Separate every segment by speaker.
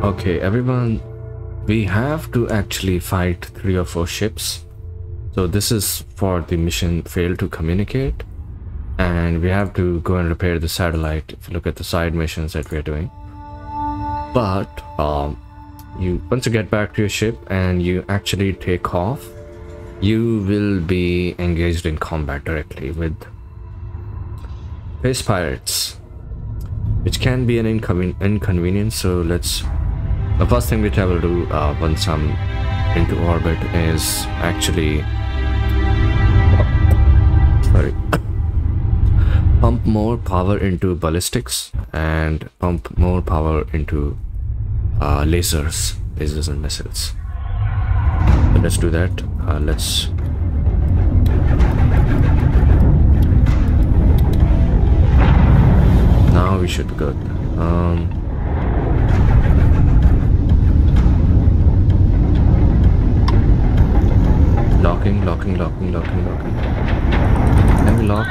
Speaker 1: Okay, everyone, we have to actually fight three or four ships. So this is for the mission fail to communicate. And we have to go and repair the satellite if you look at the side missions that we're doing. But um, you once you get back to your ship and you actually take off, you will be engaged in combat directly with space pirates which can be an inconven inconvenience so let's the first thing which I will do uh, once I'm into orbit is actually sorry pump more power into ballistics and pump more power into uh, lasers lasers and missiles. So let's do that. Uh, let's now we should be good. Um, locking locking locking locking locking. Can we lock.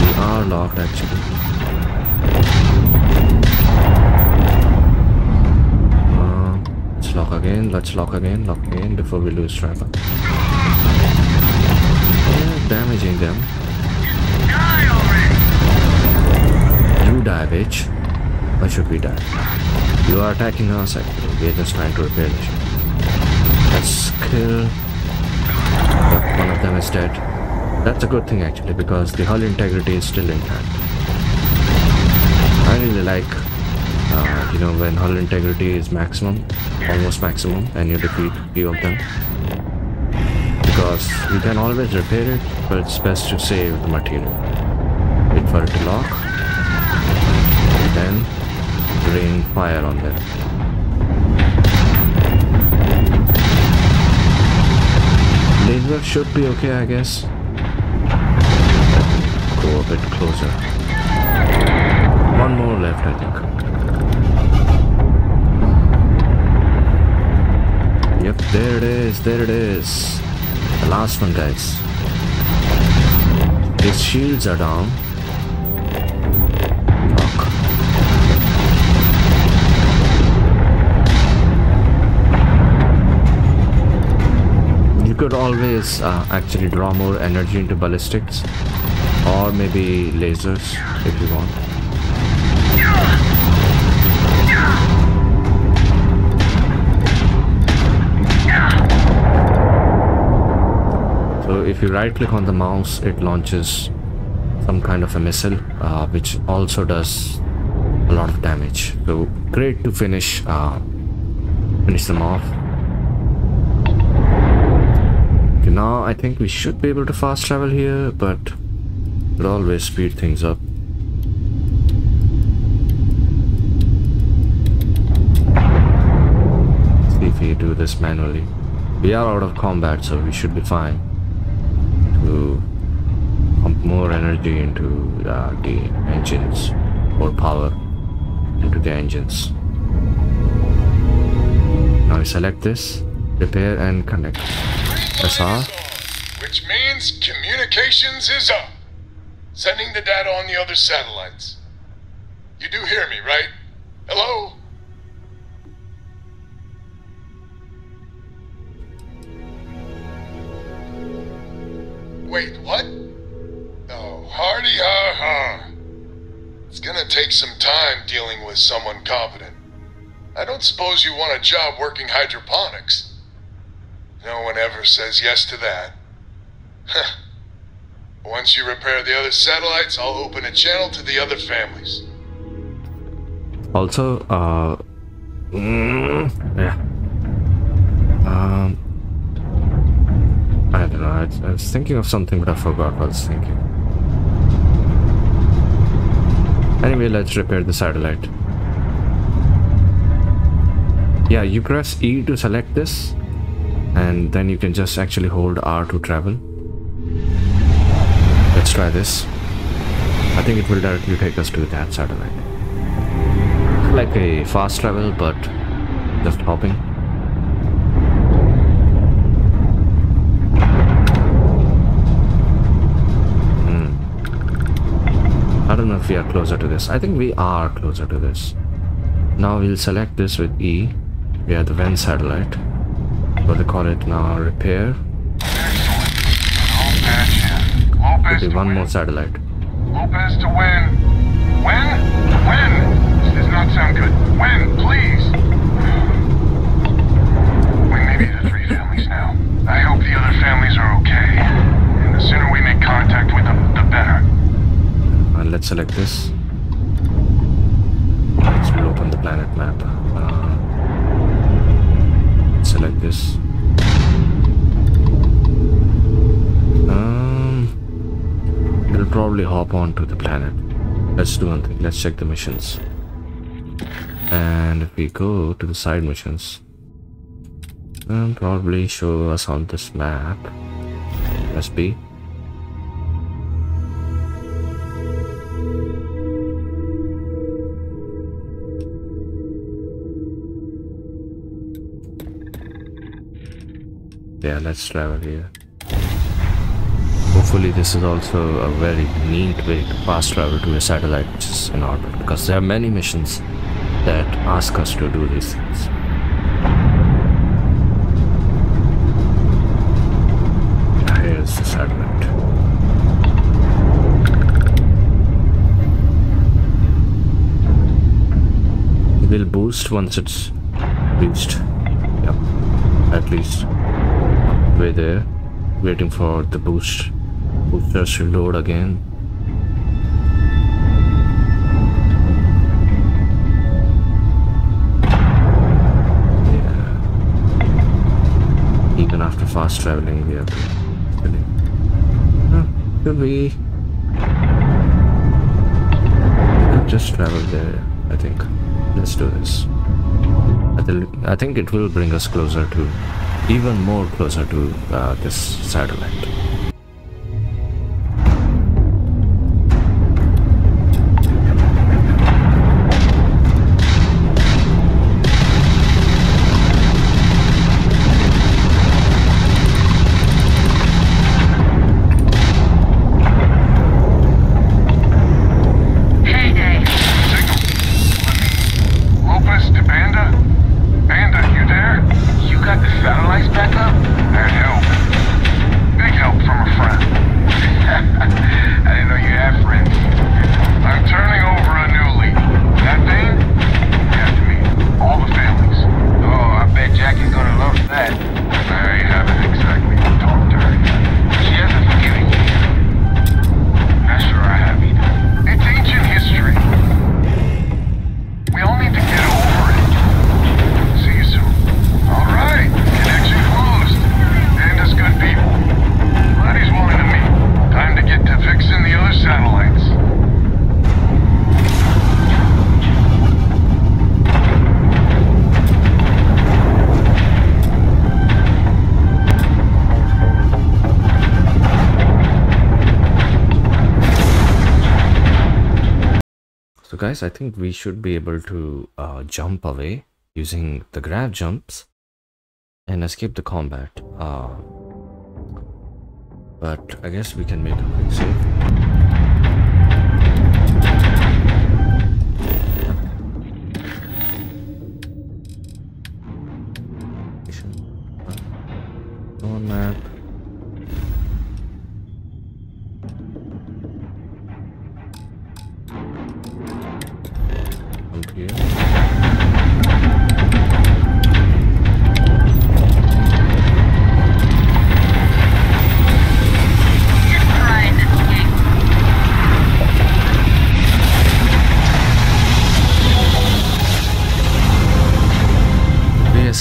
Speaker 1: We are locked actually. Uh, let's lock again let's lock again lock again before we lose track yeah, damaging them. You die bitch. Why should we die you are attacking us actually we are just trying to repair the ship let's kill yep, one of them is dead that's a good thing actually because the hull integrity is still intact. I really like, uh, you know, when hull integrity is maximum, almost maximum, and you defeat few of them. Because you can always repair it, but it's best to save the material. Wait for it to lock, rain fire on them. Laser should be okay, I guess go a bit closer. One more left, I think. Yep, there it is, there it is. The last one, guys. His shields are down. Always uh, actually draw more energy into ballistics or maybe lasers if you want. So if you right click on the mouse it launches some kind of a missile uh, which also does a lot of damage. So great to finish uh, finish them off. Okay, now I think we should be able to fast travel here but it always speed things up. See if we do this manually. We are out of combat, so we should be fine. To pump more energy into uh, the engines, more power into the engines. Now we select this, repair and connect. SR.
Speaker 2: Which means communications is up. Sending the data on the other satellites. You do hear me, right? Hello? Wait, what? Oh, hardy ha ha. It's gonna take some time dealing with someone competent. I don't suppose you want a job working hydroponics. No one ever says yes to that. Once you repair the other satellites, I'll open a channel to the other families.
Speaker 1: Also, uh, mm, yeah. Um, I don't know. I, I was thinking of something, but I forgot what I was thinking. Anyway, let's repair the satellite. Yeah, you press E to select this, and then you can just actually hold R to travel. Let's try this. I think it will directly take us to that satellite. Like a fast travel, but just hopping. Hmm. I don't know if we are closer to this. I think we are closer to this. Now we'll select this with E. We have the Ven satellite. What they call it now, repair. Be one more satellite.
Speaker 2: Lopez to win. Win? Win! This does not sound good. Win, please! We may be the three families now. I hope the other families are okay. And the sooner we make contact with them, the better.
Speaker 1: Uh, let's select this. Let's open the planet map. Uh, select this. Um, we'll probably hop on to the planet. Let's do one thing. Let's check the missions. And if we go to the side missions, and probably show us on this map. Must be. Yeah, let's travel here. Hopefully this is also a very neat way to fast travel to a satellite which is in orbit because there are many missions that ask us to do these things. Here's the satellite. It will boost once it's reached. Yep, at least way there, waiting for the boost boosters to load again. Yeah. Even after fast traveling. Huh, Could we? just travel there. I think. Let's do this. I, think I think it will bring us closer to, even more closer to uh, this satellite. Guys, I think we should be able to uh, jump away using the grav jumps and escape the combat. Uh, but I guess we can make a quick save. Map.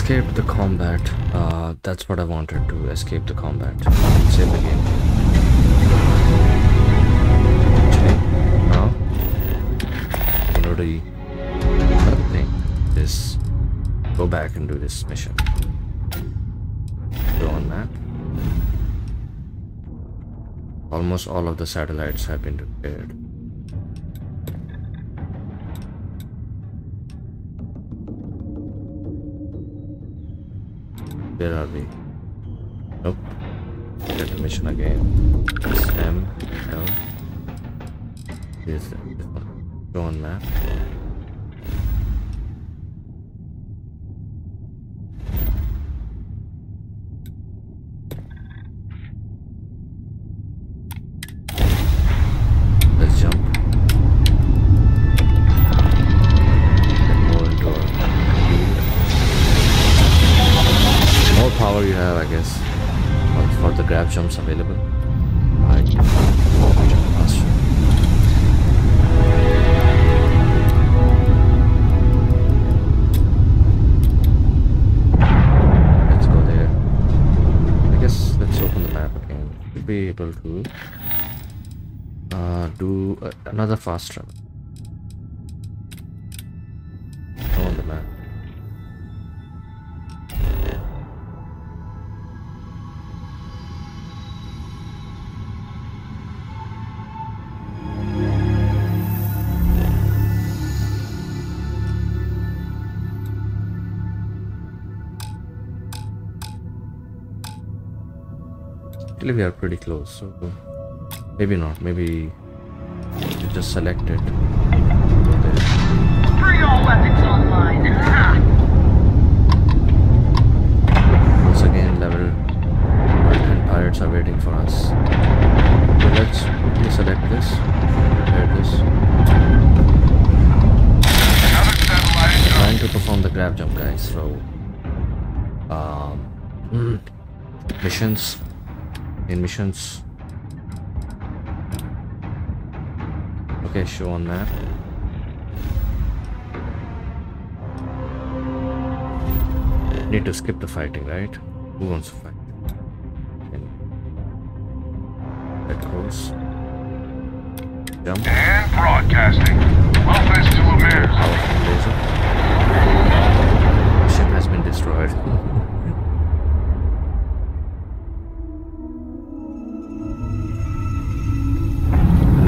Speaker 1: We escaped the combat. Uh, that's what I wanted to escape the combat. Save the game. Okay, now, you know the other thing is go back and do this mission. Go on map. Almost all of the satellites have been repaired. Where are we? Nope. Get the mission again. Press M, L. This. Go on map. Jumps available. Right. Jump. Let's go there. I guess let's open the map again. Should be able to uh, do uh, another fast travel. Actually, we are pretty close, so maybe not. Maybe you just select it.
Speaker 3: All weapons online.
Speaker 1: Once again, level 10 pirates are waiting for us. So let's quickly select this, repair this. Trying to perform the grav jump, guys. So, um, missions. In missions. Okay, show on map. Need to skip the fighting, right? Who wants to fight? Let goes. Jump.
Speaker 4: And broadcasting. Lopez to
Speaker 1: laser. Ship has been destroyed.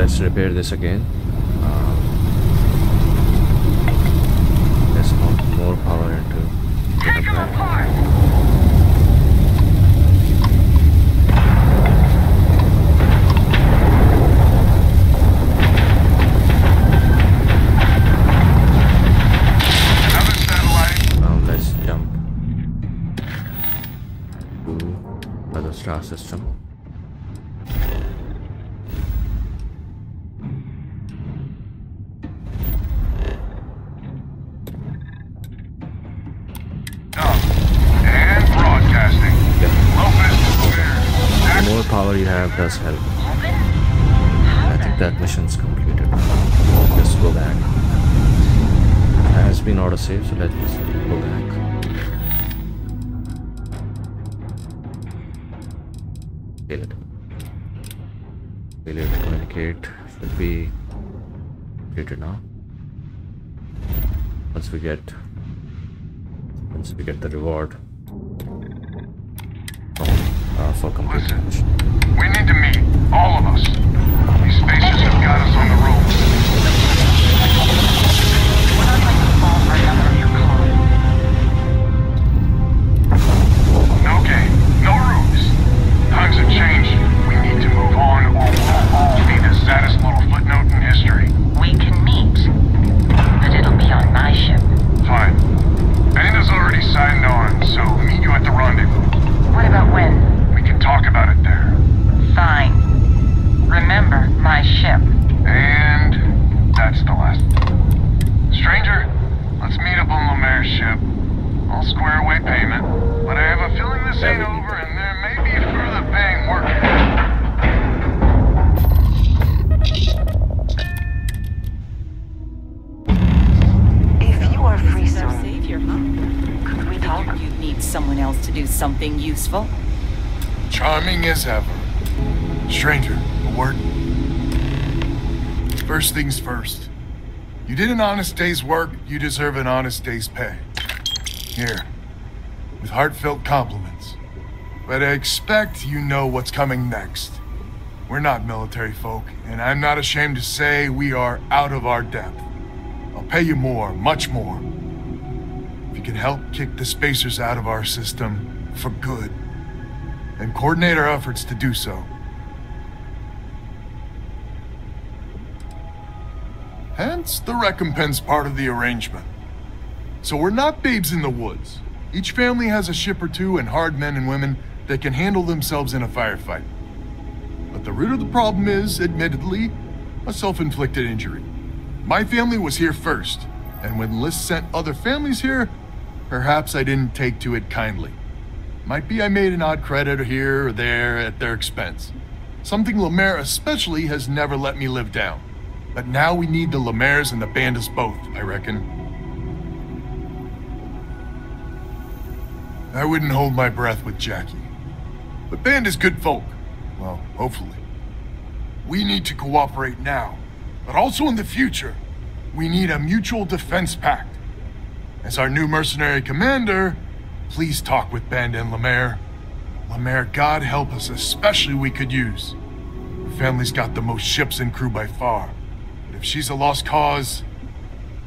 Speaker 1: Let's repair this again. Um, let's pump more power into the
Speaker 3: Take 'em
Speaker 1: plant.
Speaker 3: apart!
Speaker 4: Another satellite.
Speaker 1: Now let's jump to other star system.
Speaker 4: Broadcasting.
Speaker 1: Yep.
Speaker 4: Lopez to Lemaire.
Speaker 1: The more power you have does help. I think that mission's completed. Let's go back. It has been auto-saved, so let's go back. Failure. Failure to communicate should be completed now. Once we get once we get the reward for completing the mission.
Speaker 4: We need to meet. All of us. These spacers have got us on the ropes.
Speaker 3: Would I like to fall for another of your?
Speaker 4: No game. No rules. Times have changed. We need to move on or we'll all be the saddest little footnote in history.
Speaker 3: We can meet, but it'll be on my ship.
Speaker 4: Fine. Dana's already signed on, so meet you at the rendezvous.
Speaker 3: What about when?
Speaker 4: We can talk about it there.
Speaker 3: Fine. Remember, my ship.
Speaker 4: And that's the last. Stranger, let's meet up on Lemaire's ship. I'll square away payment, but I have a feeling this ain't over and there may be further paying work.
Speaker 3: If you are free
Speaker 5: Is our
Speaker 3: soon,
Speaker 5: savior, huh?
Speaker 3: could we talk?
Speaker 5: You'd need someone else to do something useful.
Speaker 2: Charming as ever. Stranger, a word. First things first. You did an honest day's work, you deserve an honest day's pay. Here, with heartfelt compliments. But I expect you know what's coming next. We're not military folk, and I'm not ashamed to say we are out of our depth. I'll pay you more, much more. If you can help kick the spacers out of our system for good, and coordinate our efforts to do so. Hence the recompense part of the arrangement. So we're not babes in the woods. Each family has a ship or two and hard men and women that can handle themselves in a firefight. But the root of the problem is, admittedly, a self-inflicted injury. My family was here first, and when List sent other families here, perhaps I didn't take to it kindly. Might be I made an odd credit here or there at their expense. Something Lemaire especially has never let me live down. But now we need the Lemaires and the Bandas both, I reckon. I wouldn't hold my breath with Jackie. But Band is good folk. Well, hopefully. We need to cooperate now, but also in the future. We need a mutual defense pact. As our new mercenary commander, please talk with Band and Lemaire. Lemaire, God help us, especially we could use. Her family's got the most ships and crew by far. If she's a lost cause,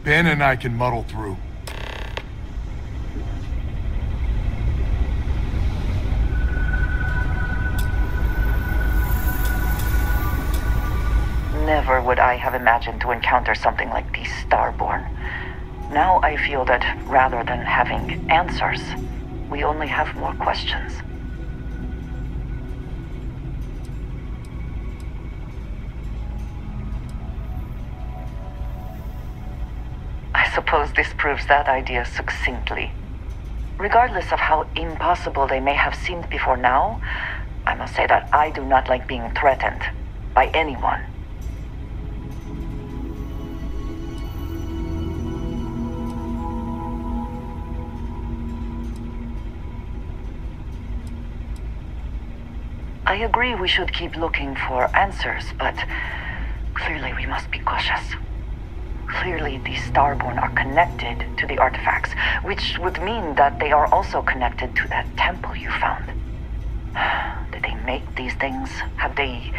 Speaker 2: Ben and I can muddle through.
Speaker 3: Never would I have imagined to encounter something like these Starborn. Now I feel that rather than having answers, we only have more questions. I suppose this proves that idea succinctly. Regardless of how impossible they may have seemed before now, I must say that I do not like being threatened by anyone. I agree we should keep looking for answers, but clearly we must be cautious. Clearly, these Starborn are connected to the artifacts, which would mean that they are also connected to that temple you found. Did they make these things? Have they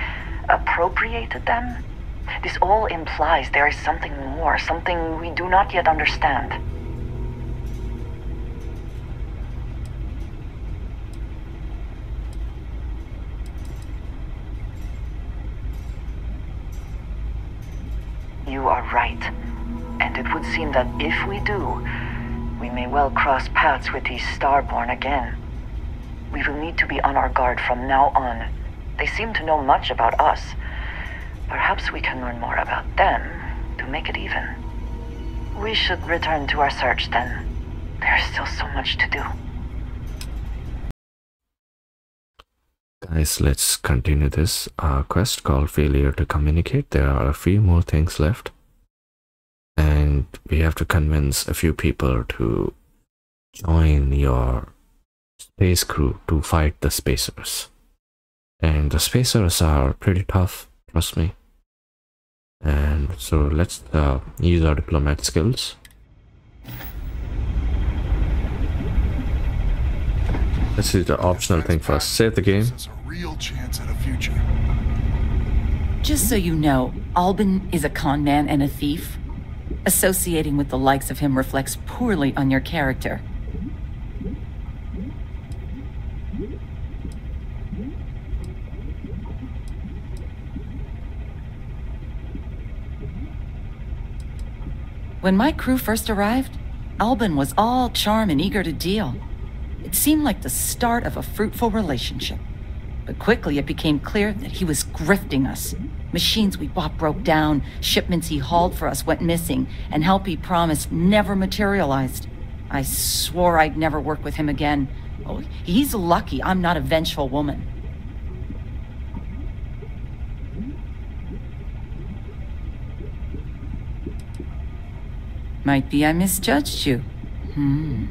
Speaker 3: appropriated them? This all implies there is something more, something we do not yet understand. You are right. And it would seem that if we do, we may well cross paths with these Starborn again. We will need to be on our guard from now on. They seem to know much about us. Perhaps we can learn more about them to make it even. We should return to our search then. There's still so much to do.
Speaker 1: Guys, let's continue this uh, quest called Failure to Communicate. There are a few more things left. And we have to convince a few people to join your space crew to fight the spacers. And the spacers are pretty tough, trust me. And so let's uh, use our diplomat skills. Let's do the optional thing first. Save the game.
Speaker 2: A real chance at a future.
Speaker 5: Just so you know, Alban is a con man and a thief. Associating with the likes of him reflects poorly on your character. When my crew first arrived, Alban was all charm and eager to deal. It seemed like the start of a fruitful relationship. But quickly it became clear that he was grifting us. Machines we bought broke down, shipments he hauled for us went missing, and help he promised never materialized. I swore I'd never work with him again. Oh, he's lucky I'm not a vengeful woman. Might be I misjudged you. Hmm.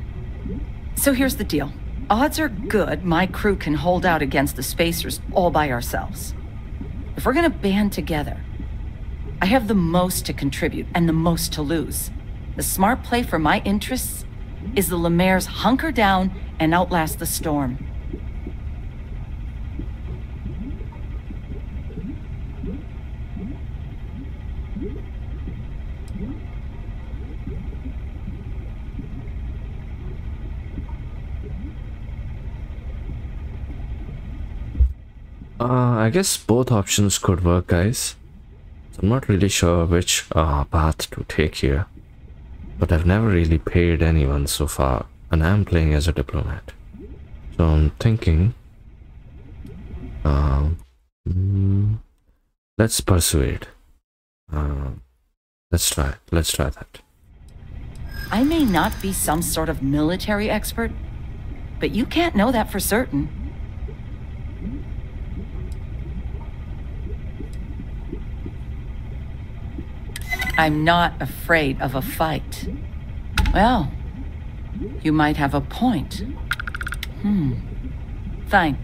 Speaker 5: So here's the deal. Odds are good my crew can hold out against the Spacers all by ourselves. If we're gonna band together, I have the most to contribute and the most to lose. The smart play for my interests is the Lemaire's hunker down and outlast the storm.
Speaker 1: Uh, I guess both options could work, guys. I'm not really sure which uh, path to take here. But I've never really paid anyone so far. And I'm playing as a diplomat. So I'm thinking... Um, mm, let's persuade. Uh, let's try. Let's try that.
Speaker 5: I may not be some sort of military expert, but you can't know that for certain. I'm not afraid of a fight. Well, you might have a point. Hmm. Fine.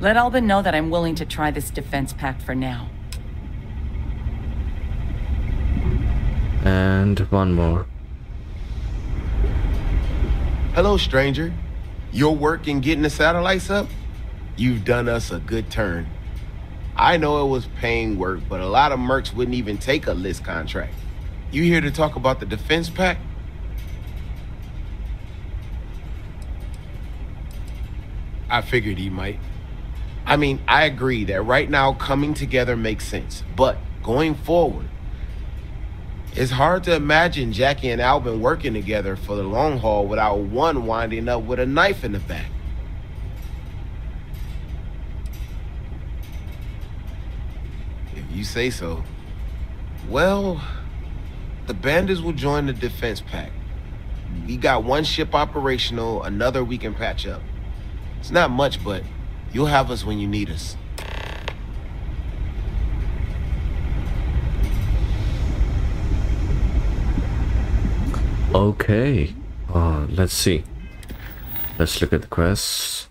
Speaker 5: Let Alban know that I'm willing to try this defense pact for now.
Speaker 1: And one more.
Speaker 6: Hello, stranger. Your work in getting the satellites up? You've done us a good turn. I know it was paying work, but a lot of mercs wouldn't even take a list contract. You here to talk about the defense pact? I figured he might. I mean, I agree that right now coming together makes sense, but going forward, it's hard to imagine Jackie and Alban working together for the long haul without one winding up with a knife in the back. You say so. Well, the Bandas will join the defense pact. We got one ship operational, another we can patch up. It's not much, but you'll have us when you need us.
Speaker 1: Okay. Uh, let's see. Let's look at the quests.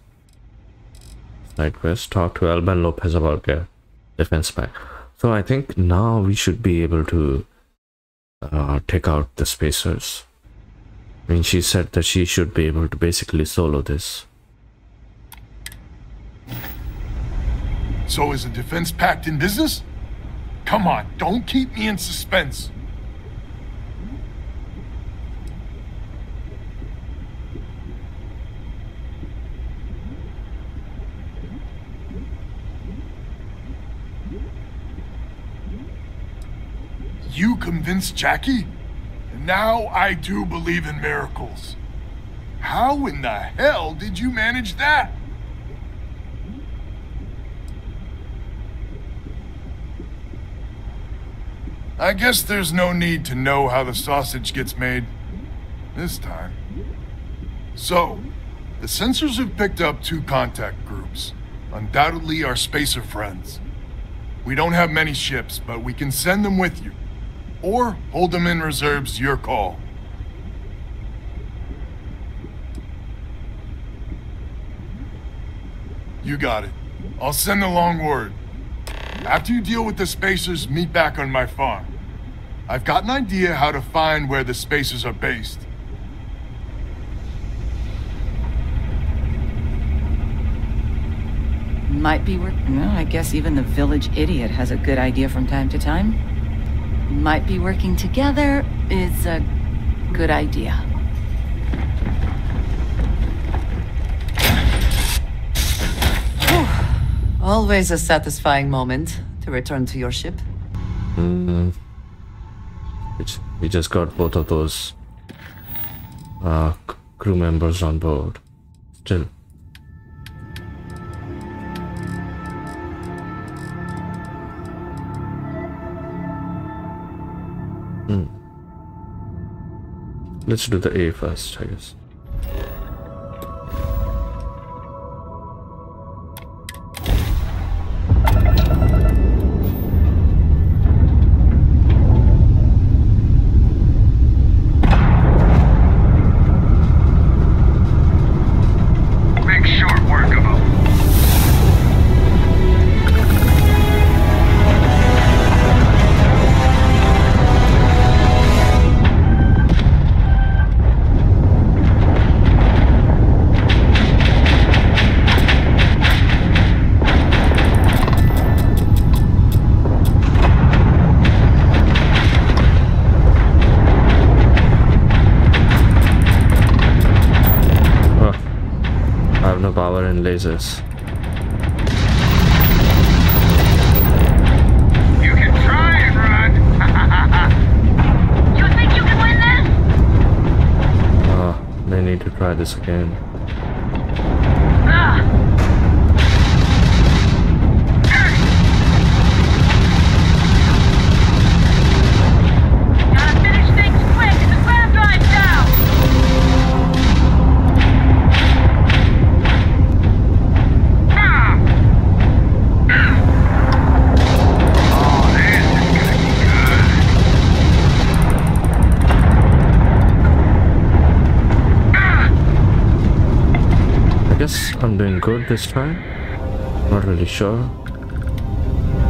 Speaker 1: Side quest. Talk to Alban Lopez about their defense pack. So I think now we should be able to uh, take out the spacers. I mean, she said that she should be able to basically solo this.
Speaker 2: So is the defense pact in business? Come on, don't keep me in suspense. You convinced Jackie? And now I do believe in miracles. How in the hell did you manage that? I guess there's no need to know how the sausage gets made. This time. So, the sensors have picked up two contact groups. Undoubtedly our spacer friends. We don't have many ships, but we can send them with you. Or hold them in reserves, your call. You got it. I'll send the long word. After you deal with the spacers, meet back on my farm. I've got an idea how to find where the spacers are based.
Speaker 5: Might be work. Well, I guess even the village idiot has a good idea from time to time. Might be working together is a good idea.
Speaker 7: Always a satisfying moment to return to your ship.
Speaker 1: Mm. Which we just got both of those uh, crew members on board. Still. Let's do the A first, I guess. I'm doing good this time. Not really sure.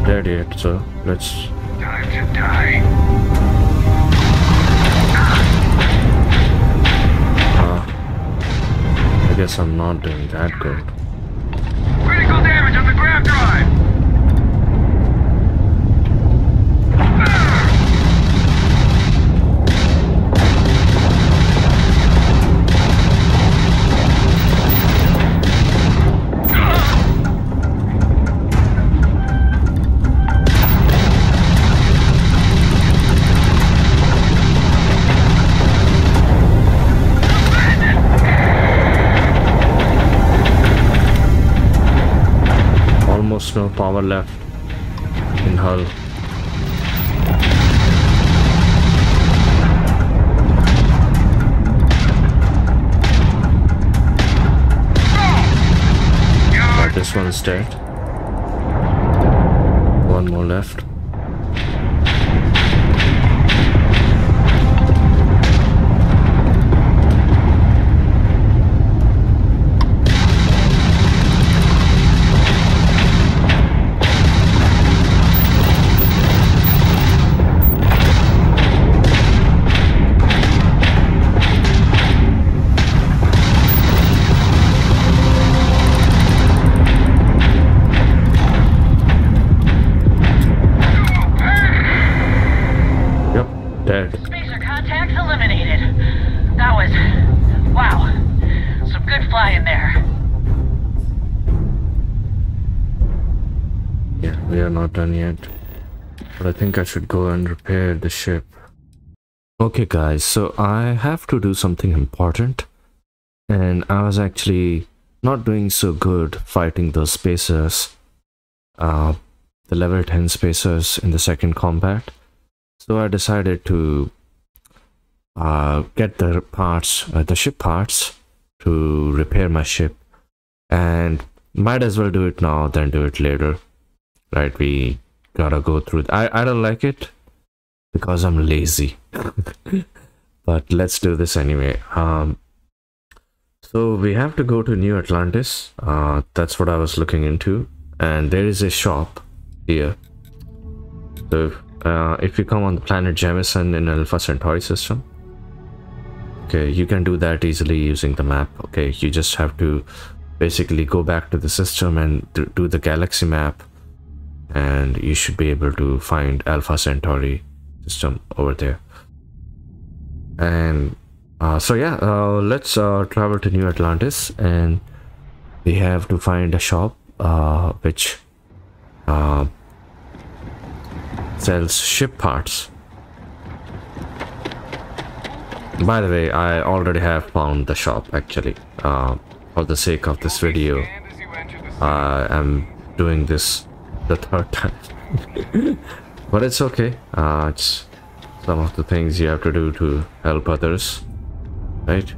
Speaker 1: Dead yet, so let's
Speaker 4: Time to die. Ah.
Speaker 1: I guess I'm not doing that good.
Speaker 4: Critical damage on the grav drive.
Speaker 1: Left in hull. This one's dead. One more left.
Speaker 8: Contacts eliminated. That was. Wow. Some good flying there.
Speaker 1: Yeah, we are not done yet. But I think I should go and repair the ship. Okay guys, so I have to do something important. And I was actually not doing so good fighting those spacers. Uh, the level 10 spacers in the second combat. So I decided to uh, get the parts, uh, the ship parts to repair my ship. And might as well do it now than do it later. Right we gotta go through th- i i don't like it because i'm lazy. But let's do this anyway. Um so we have to go to new atlantis. Uh that's what i was looking into. And there is a shop here. So uh, if you come on the planet Jemison in alpha centauri system okay you can do that easily using the map okay you just have to basically go back to the system and do the galaxy map and you should be able to find Alpha Centauri system over there. And uh, so yeah, uh, let's uh, travel to New Atlantis, and we have to find a shop uh, which uh, sells ship parts. By the way, I already have found the shop actually. Uh, for the sake of this video,
Speaker 4: the
Speaker 1: I am doing this the third time. but it's okay. Uh, it's some of the things you have to do to help others, right?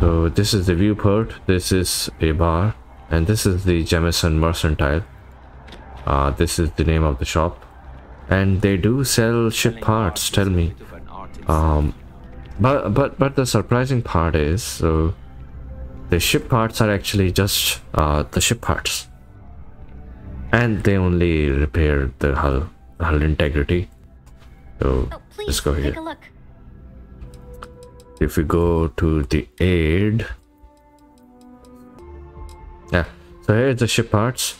Speaker 1: So this is the viewport, this is a bar, and this is the Jemison Mercantile. Uh, this is the name of the shop. And they do sell ship parts, tell me. Um, but, but, but the surprising part is, so the ship parts are actually just uh, the ship parts. And they only repair the hull hull integrity. So
Speaker 9: Oh, please
Speaker 1: let's go
Speaker 9: take
Speaker 1: here.
Speaker 9: a look.
Speaker 1: if we go to the aid. Yeah so here's the ship parts.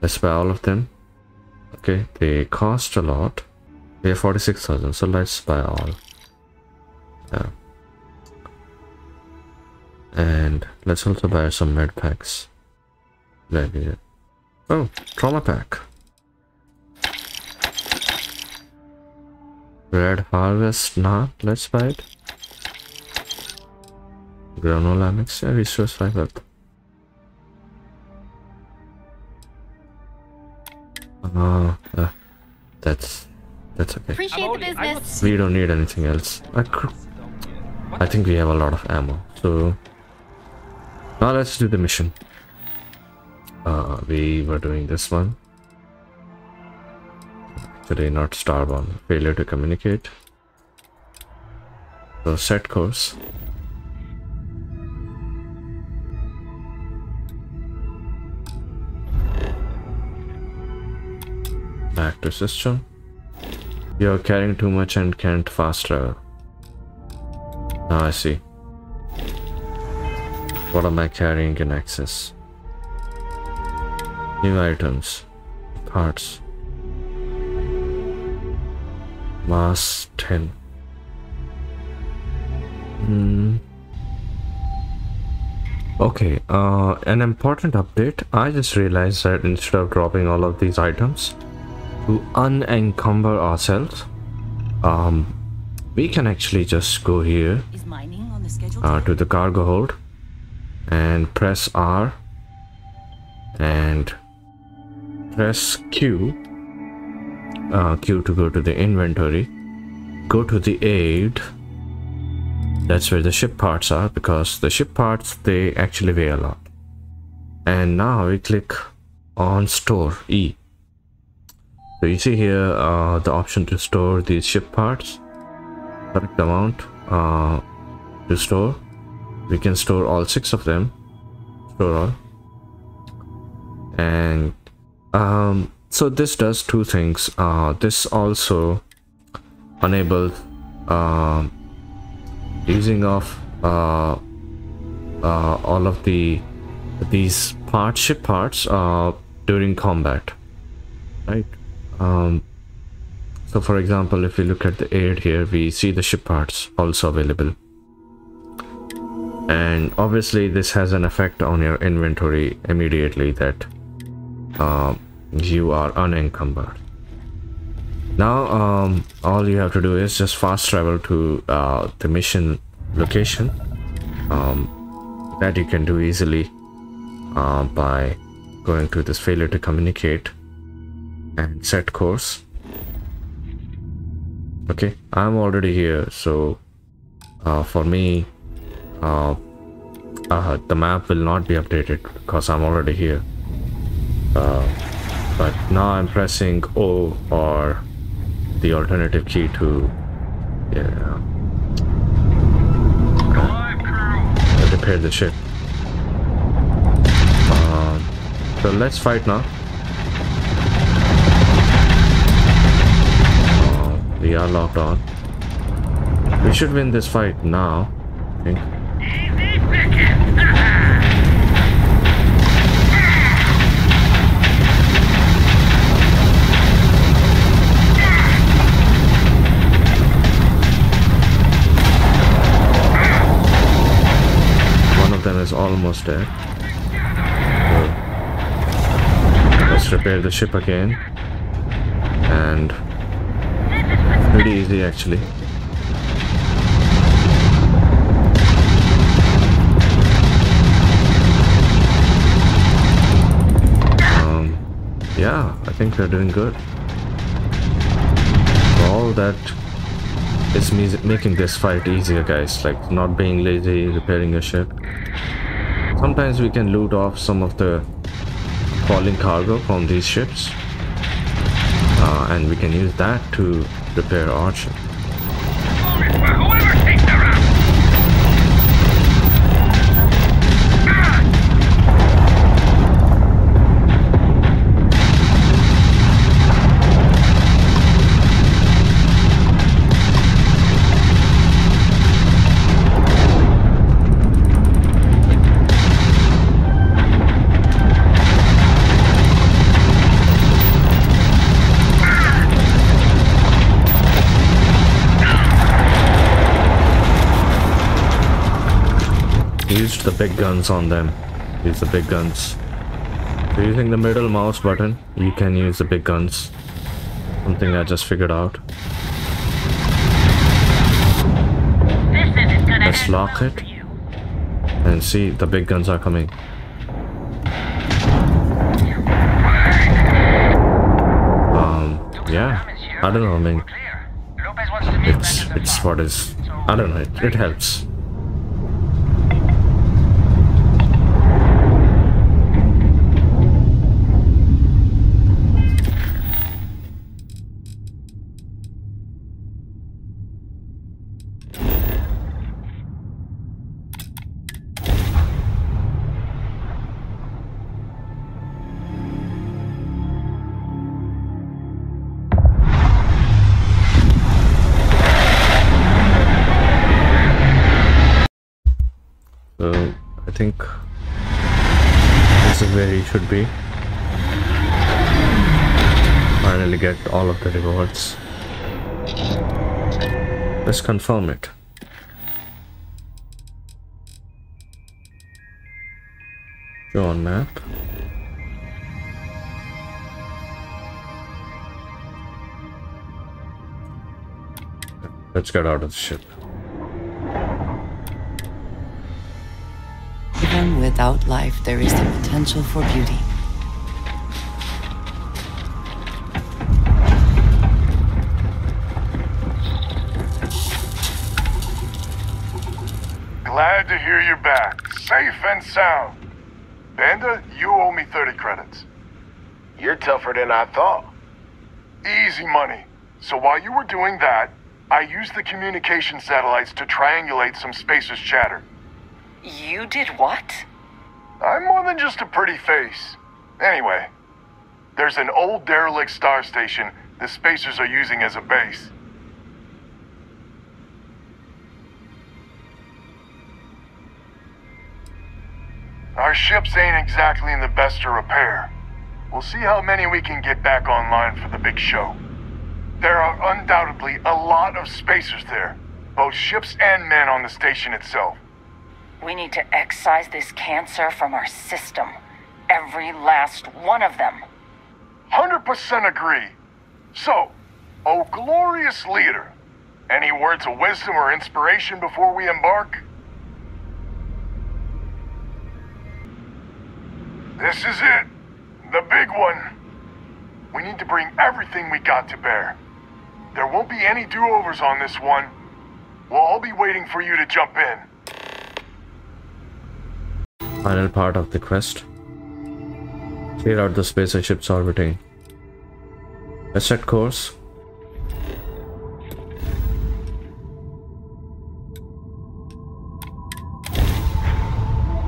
Speaker 1: Let's buy all of them. Okay they cost a lot. They're 46,000 so let's buy all yeah and let's also buy some med packs There we go. oh trauma pack red harvest nah let's buy it granola mix. Yeah, restores 5 health. Uh, uh, that's that's okay.
Speaker 9: Appreciate the business.
Speaker 1: We don't need anything else. I, cr- I think we have a lot of ammo. So now let's do the mission. Uh, we were doing this one. Today, not Starborn. Failure to communicate. So set course. Back to system. You're carrying too much and can't fast travel. Now I see. What am I carrying in excess? New items. Parts. Mass 10. Hmm. Okay, uh, an important update. I just realized that instead of dropping all of these items to unencumber ourselves, um, we can actually just go here uh, to the cargo hold and press R and press Q uh, Q to go to the inventory. Go to the aid. That's where the ship parts are because the ship parts they actually weigh a lot. And now we click on store E. So you see here uh, the option to store these ship parts. Correct amount uh, to store. We can store all six of them. Store all. And um, so this does two things. Uh, this also enables um, using of uh, uh, all of the these part ship parts uh, during combat. Right? Um, so for example if we look at the aid here we see the ship parts also available and obviously this has an effect on your inventory immediately that uh, you are unencumbered. Now um, all you have to do is just fast travel to uh, the mission location um, that you can do easily uh, by going to this failure to communicate and set course. Okay i'm already here so uh, for me uh, uh, the map will not be updated because I'm already here. Uh, but now I'm pressing O or the alternative key to yeah,
Speaker 4: crew.
Speaker 1: repair the ship. Um, so let's fight now. Uh, we are locked on. We should win this fight now, I think. Almost there. Let's repair the ship again. And pretty easy actually. Um, yeah, I think we're doing good. All that is me making this fight easier, guys. Like not being lazy, repairing your ship. Sometimes we can loot off some of the falling cargo from these ships, uh, and we can use that to repair our ship.
Speaker 4: The
Speaker 1: big guns on them. Use the big guns. So using the middle mouse button, you can use the big guns. Something I just figured out. Let's lock it. And see, the big guns are coming. Um, yeah. I don't know, I mean, it's, it's what is, I don't know, it, it helps. Let's confirm it. Show on map. Let's get out of the ship.
Speaker 7: Even without life, there is the potential for beauty.
Speaker 2: Glad to hear you're back. Safe and sound. Banda, you owe me 30 credits.
Speaker 6: You're tougher than I thought.
Speaker 2: Easy money. So while you were doing that, I used the communication satellites to triangulate some spacers chatter.
Speaker 3: You did what?
Speaker 2: I'm more than just a pretty face. Anyway, there's an old derelict star station the spacers are using as a base. Our ships ain't exactly in the best of repair. We'll see how many we can get back online for the big show. There are undoubtedly a lot of spacers there, both ships and men on the station itself.
Speaker 3: We need to excise this cancer from our system. Every last one of them.
Speaker 2: 100% agree. So, oh glorious leader, any words of wisdom or inspiration before we embark? This is it. The big one. We need to bring everything we got to bear. There won't be any do-overs on this one. We'll all be waiting for you to jump in.
Speaker 1: Final part of the quest. Clear out the spacer ships orbiting. Set course.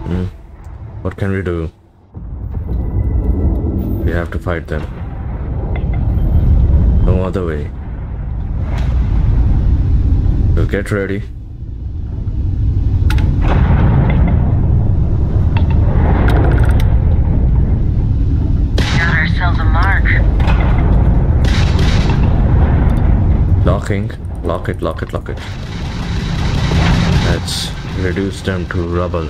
Speaker 1: Hmm. What can we do? We have to fight them. No other way. So get ready.
Speaker 8: Got ourselves a mark.
Speaker 1: Locking. Lock it, lock it, lock it. Let's reduce them to rubble.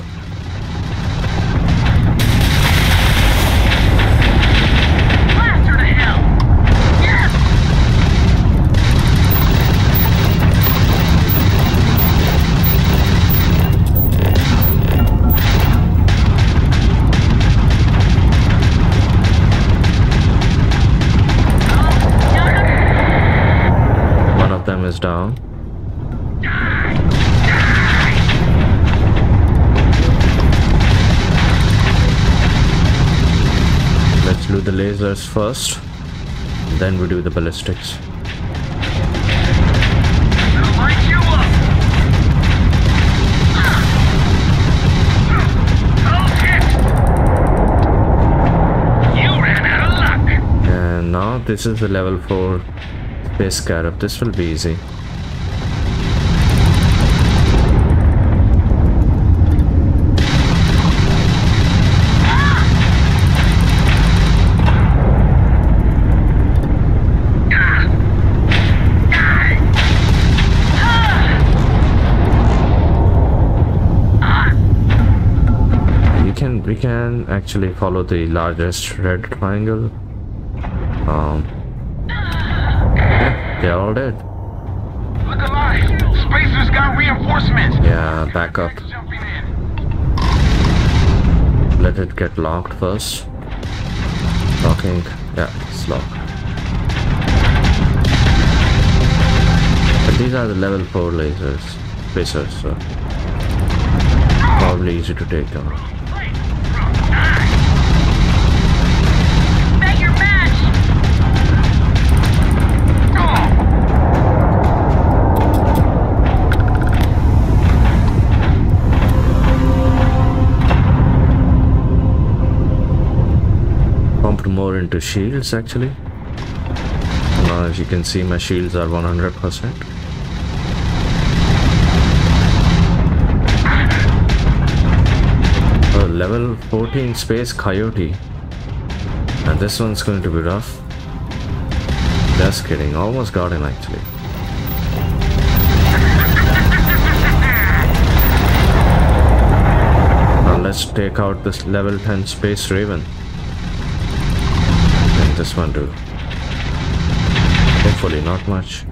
Speaker 1: First, then we do the ballistics. This is the level 4 space scarab. This will be easy. Actually follow the largest red triangle. Um yeah, they're all dead.
Speaker 4: Look alive! Spacers got reinforcements!
Speaker 1: Yeah, back up. Let it get locked first. Locking, yeah, it's locked. But these are the level 4 lasers, lasers, so probably easy to take down. Into shields actually. Now as you can see my shields are 100%. Oh, level 14 space coyote. And this one's going to be rough. Just kidding, almost got him actually. Now let's take out this level 10 space raven. This one too. Hopefully not much.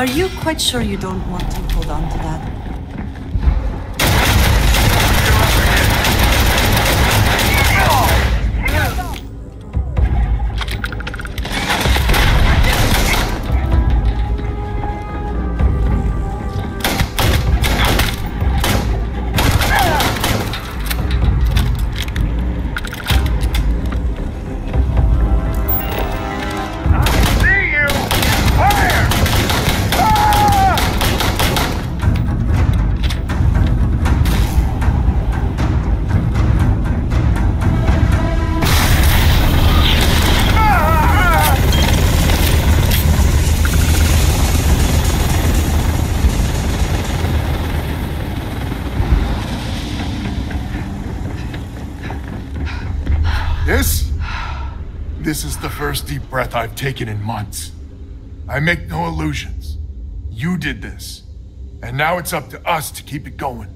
Speaker 9: Are you quite sure you don't want to hold on to that?
Speaker 2: Breath I've taken in months. I make no illusions. You did this. And now it's up to us to keep it going.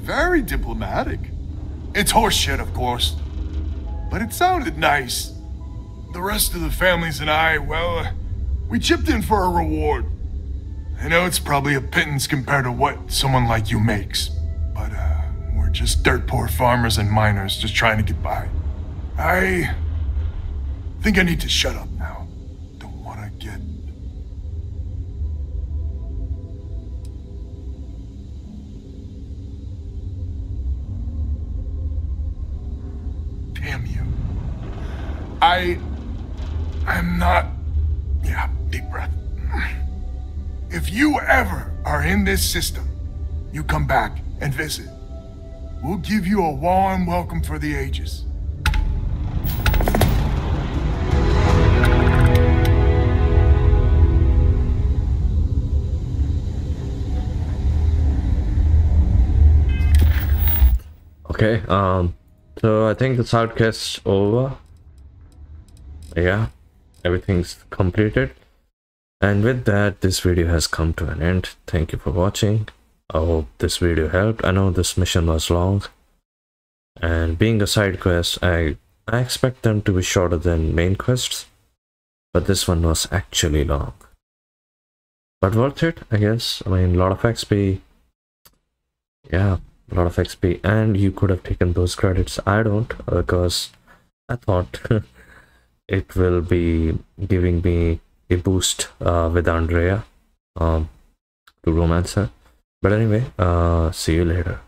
Speaker 2: Very diplomatic. It's horseshit, of course. But it sounded nice. The rest of the families and I, well, uh, we chipped in for a reward. I know it's probably a pittance compared to what someone like you makes, but uh, we're just dirt poor farmers and miners just trying to get by. I think I need to shut up now. Don't want to get. Damn you. I. I'm not. Yeah, deep breath. If you ever are in this system, you come back and visit. We'll give you a warm welcome for the ages.
Speaker 1: Okay, um, so I think the side quest's over. Yeah, everything's completed. And with that, this video has come to an end. Thank you for watching. I hope this video helped. I know this mission was long. And being a side quest, I, I expect them to be shorter than main quests. But this one was actually long. But worth it, I guess. I mean, a lot of XP. Yeah, a lot of XP. And you could have taken those credits. I don't, because I thought it will be giving me a boost uh, with Andreja um, to romance her. But anyway, uh, see you later.